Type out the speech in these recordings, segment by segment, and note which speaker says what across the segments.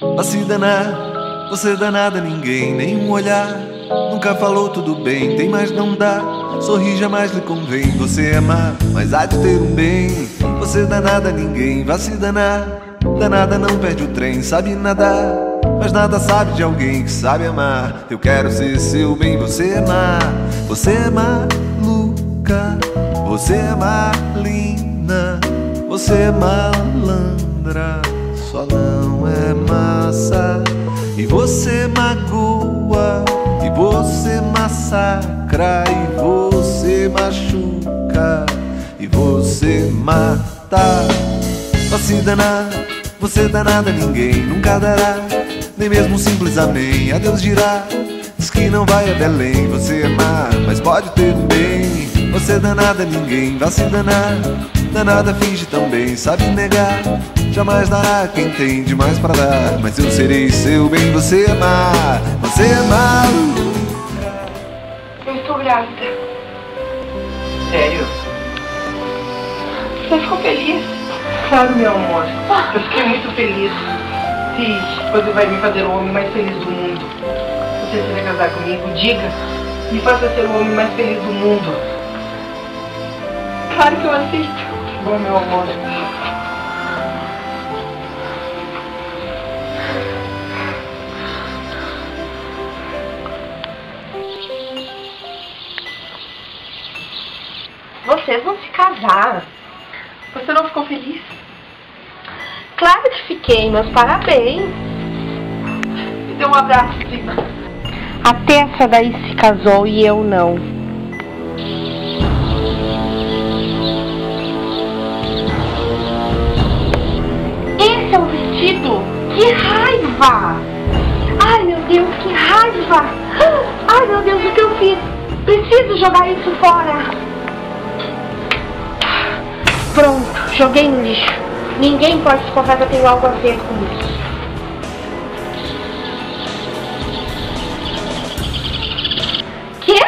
Speaker 1: Vá se danar, você danada ninguém, nenhum olhar. Nunca falou tudo bem, tem mais não dá. Sorrir jamais lhe convém, você é má, mas há de ter um bem. Você danada ninguém, vá se danar. Danada não perde o trem, sabe nadar. Mas nada sabe de alguém que sabe amar. Eu quero ser seu bem, você é má. Você é maluca, você é malina, você é malandra. Só não. E você magoa, e você massacra, e você machuca, e você mata. Pra se danar, você danada ninguém nunca dará, nem mesmo um simples amém. Adeus dirá, diz que não vai a Belém. Você é má, mas pode ter um bem. Você danada ninguém, vai se danar. Danada finge também, sabe negar. Jamais dará quem tem demais pra dar. Mas eu serei seu bem, você é má, você é maluca.
Speaker 2: Eu estou grávida.
Speaker 3: Sério?
Speaker 2: Você ficou feliz?
Speaker 3: Claro, meu amor. Eu fiquei muito feliz. Se você vai me fazer o homem mais feliz do mundo. Você se vai casar comigo, diga. Me faça ser o homem mais feliz do mundo.
Speaker 2: Claro que eu aceito.
Speaker 3: Bom, meu amor.
Speaker 2: Vocês vão se casar. Você não ficou feliz? Claro que fiquei, meus parabéns. Me dê um abraço, prima. Até essa daí se casou e eu não. Raiva! Ai, meu Deus, o que eu fiz? Preciso jogar isso fora. Pronto, joguei no lixo. Ninguém pode desconfiar que eu tenho algo a ver com isso. Quê?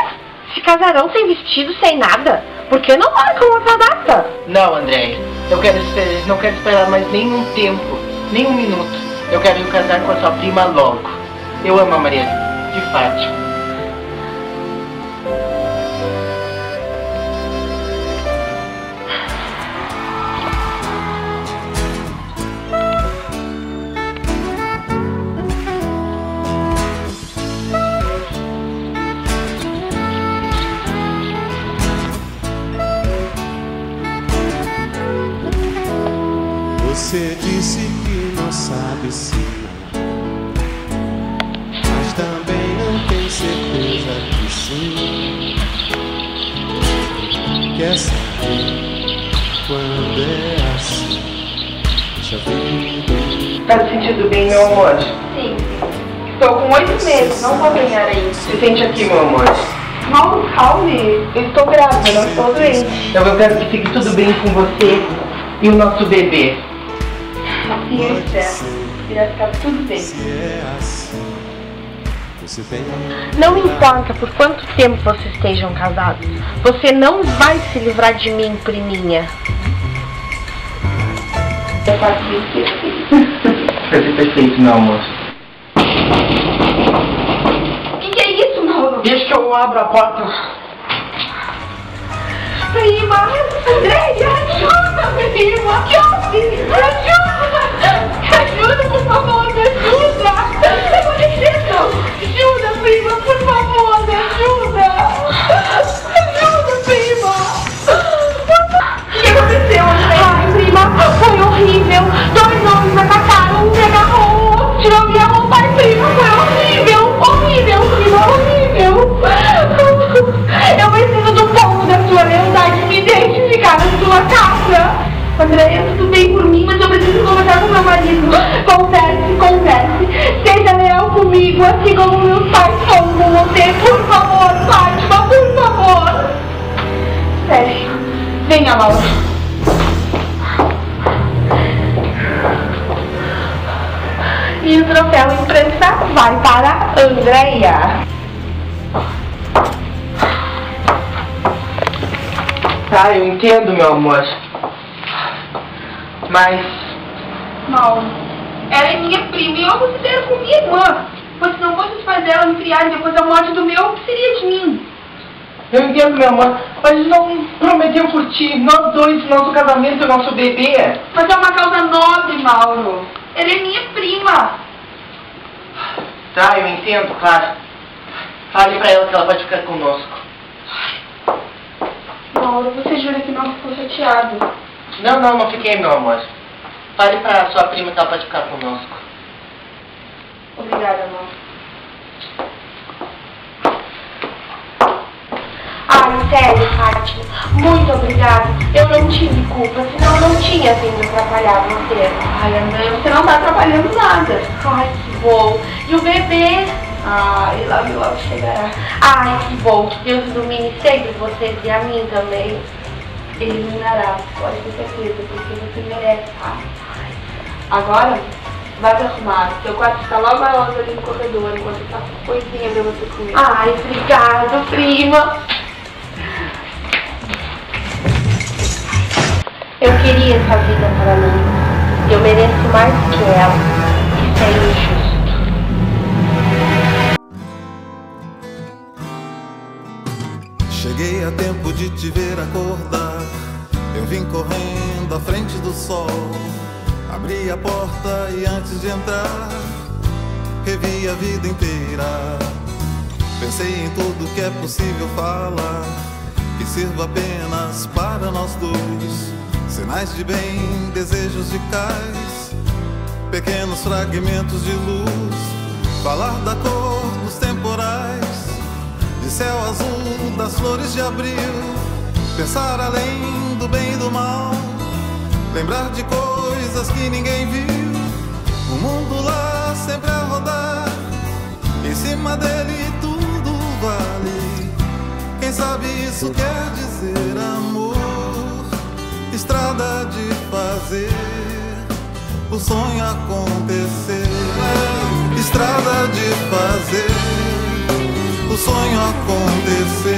Speaker 2: Se casarão sem vestido, sem nada? Por que não marcam outra data?
Speaker 3: Não, André. Eu quero esperar, não quero esperar mais nenhum tempo, nem um minuto. Eu quero ir casar com a sua prima logo. Eu amo a Maria de Fátima.
Speaker 4: Você disse que não sabe se que sim. Quer saber quando é assim? Deixa ver.
Speaker 3: Tá se sentindo bem, meu amor?
Speaker 2: Sim. Estou com oito meses, não vou ganhar aí.
Speaker 3: Se sente aqui, meu amor.
Speaker 2: Mal, calme. Eu estou grávida, não estou doente.
Speaker 3: Então eu quero que fique tudo bem com você e o nosso bebê.
Speaker 2: Assim eu espero. Irá ficar tudo bem.
Speaker 4: Você tem
Speaker 2: Não importa por quanto tempo vocês estejam casados, você não vai se livrar de mim, priminha. Eu faço isso.
Speaker 3: Vai ser perfeito, meu amor.
Speaker 2: O que, que é isso, Mauro?
Speaker 3: Deixa que eu abro a porta.
Speaker 2: Prima! Andréia, ajuda, prima! Houve? Ajuda! Ajuda, por favor, me ajuda! Roupa. Ai, prima, foi horrível! Horrível, prima, horrível! Eu preciso do pouco da sua lealdade. Me deixe ficar na sua casa. Andréia, tudo bem por mim, mas eu preciso conversar com meu marido. Converse, converse. E o troféu imprensa vai para Andréia.
Speaker 3: Tá, eu entendo, meu amor. Mas
Speaker 2: Mal. Ela é minha prima e eu a considero como minha irmã. Pois se não fosse os pais dela me criarem depois da morte do meu, o que seria de mim?
Speaker 3: Eu entendo, meu amor, mas não prometeu por ti, nós dois, nosso casamento e nosso bebê.
Speaker 2: Mas é uma causa nobre, Mauro. Ela é minha
Speaker 3: Tá, eu entendo, claro. Fale pra ela que ela pode ficar conosco.
Speaker 2: Mauro, você jura que não ficou chateado?
Speaker 3: Não, não, não fiquei, meu amor. Fale pra sua prima que ela pode ficar conosco.
Speaker 2: Obrigada, Mauro. Ai, sério, Fátima, muito obrigada. Eu não tive culpa, senão eu não tinha vindo atrapalhar você. Ai, Ana, você não tá atrapalhando nada. Ai, que bom. E o bebê? Ai, logo, logo chegará. Ai, que bom. Que Deus ilumine sempre vocês e a mim também. Ele iluminará, pode ter certeza, porque você merece, tá? Ai. Agora, vai se arrumar. Seu quarto está logo a logo ali no corredor, enquanto tá coisinha pra você comer. Ai, obrigada, prima. Eu queria essa vida para mim. Eu mereço mais que ela. Isso é injusto.
Speaker 5: Cheguei a tempo de te ver acordar. Eu vim correndo à frente do sol. Abri a porta e antes de entrar, revi a vida inteira. Pensei em tudo que é possível falar, que sirva apenas para nós dois. Sinais de bem, desejos de cais, pequenos fragmentos de luz. Falar da cor dos temporais de céu azul das flores de abril, pensar além do bem e do mal, lembrar de coisas que ninguém viu, o mundo lá sempre a rodar, em cima dele tudo vale. Quem sabe isso quer dizer amor, estrada de fazer o sonho acontecer, estrada de fazer o sonho acontecer.